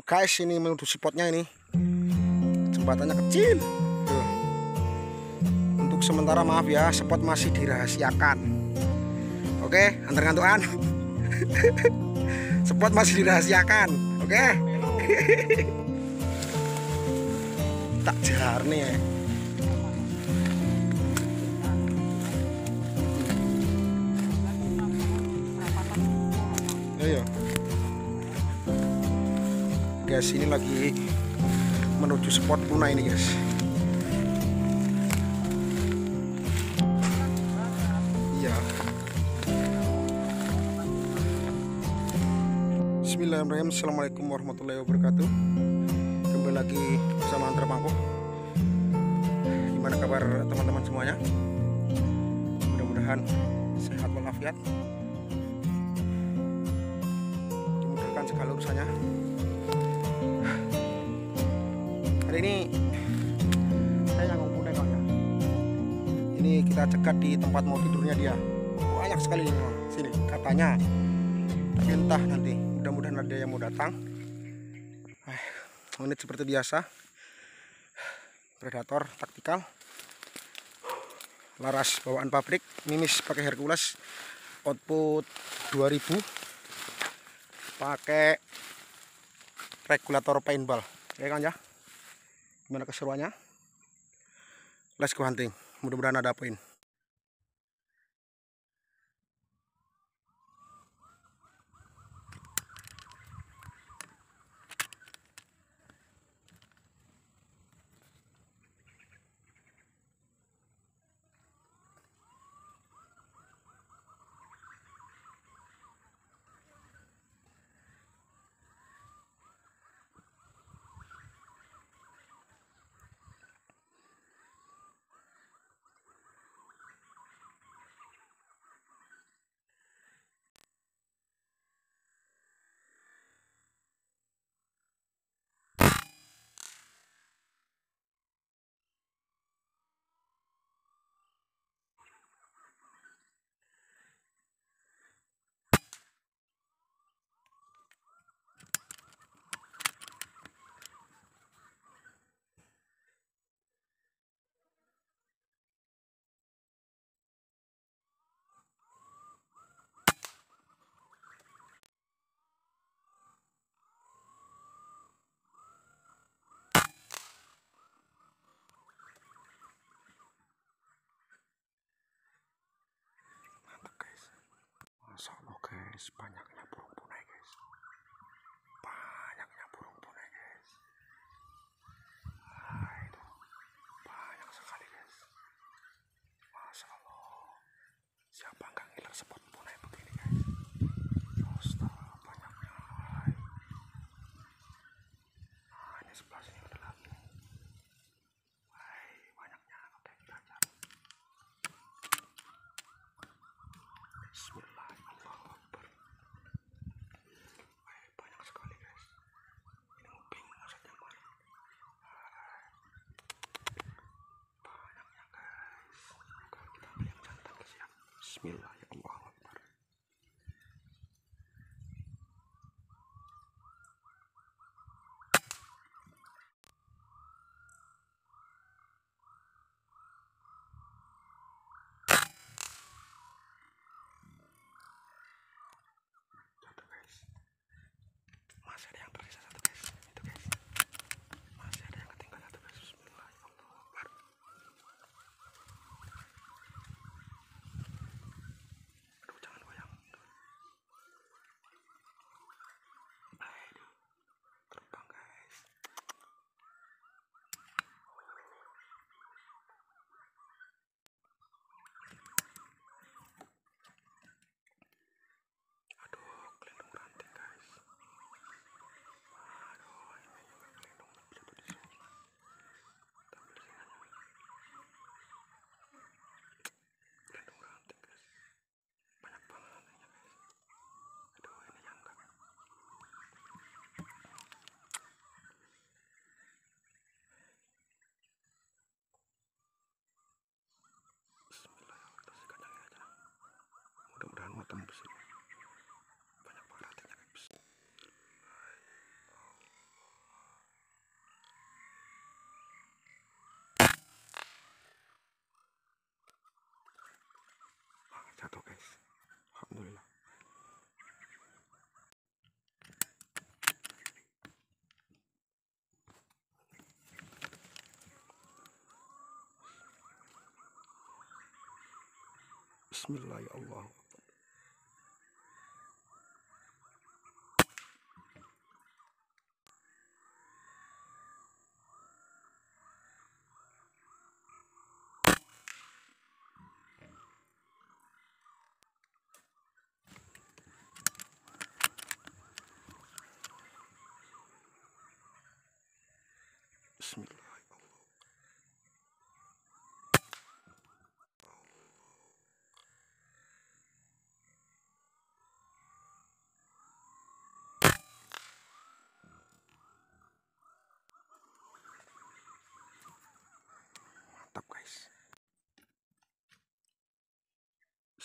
guys ini menuju spotnya ini. Jembatannya kecil. Untuk sementara maaf ya spot masih dirahasiakan. Oke antar ngantuan spot masih dirahasiakan oke? Tak jar nih ya. Ayo. Guys, ini lagi menuju spot tuna ini, guys. Iya. Bismillahirrahmanirrahim. Assalamualaikum warahmatullahi wabarakatuh. Kembali lagi bersama Antar Pangkuk. Gimana kabar teman-teman semuanya? Mudah-mudahan sehat walafiat dimudahkan segala urusannya hari ini saya yang ngomong kawan ini kita cegat di tempat mau tidurnya dia. Banyak sekali ini sini katanya. Tapi entah nanti. Mudah-mudahan ada yang mau datang. Eh, menit seperti biasa. Predator taktikal. Laras bawaan pabrik mimis pakai Hercules. Output 2000 pakai regulator paintball. Ya kan ya gimana keseruannya? Let's go hunting. Mudah-mudahan ada poin España ya. ketemu sih banyak banget yang kan, habis jatuh guys. Alhamdulillah. Bismillahirrahmanirrahim.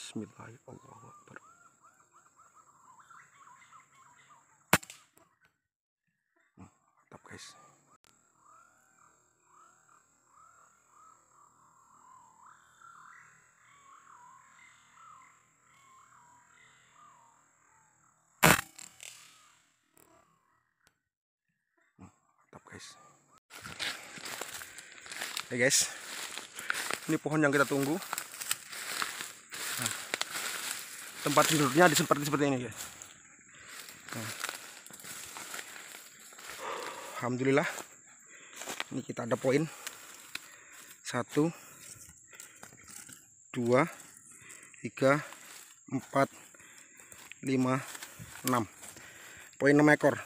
Bismillahirrahmanirrahim. Hmm, mantap guys. Hmm, mantap guys. Oke guys. Ini pohon yang kita tunggu Nah, tempat tidurnya seperti seperti ini guys. Nah. Alhamdulillah ini kita ada poin. Satu dua tiga empat lima enam. Poin enam ekor.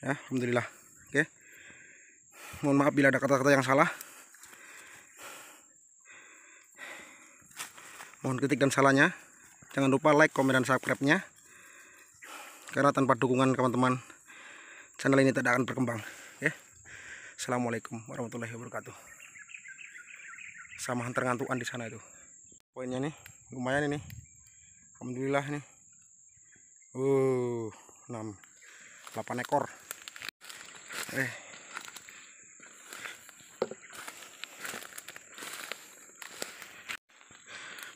Ya Alhamdulillah. Oke. Mohon maaf bila ada kata-kata yang salah. Mohon kritik dan salahnya jangan lupa like komen dan subscribe nya karena tanpa dukungan teman-teman channel ini tidak akan berkembang ya. Assalamualaikum warahmatullahi wabarakatuh. Sama hantar ngantukan di sana itu. Poinnya nih lumayan ini. Alhamdulillah nih uh 6 8 ekor. Eh.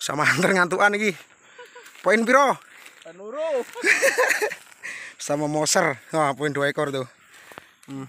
Sama hantar ngantukan iki poin piro Penuru. sama moser wah poin dua ekor tuh hmm.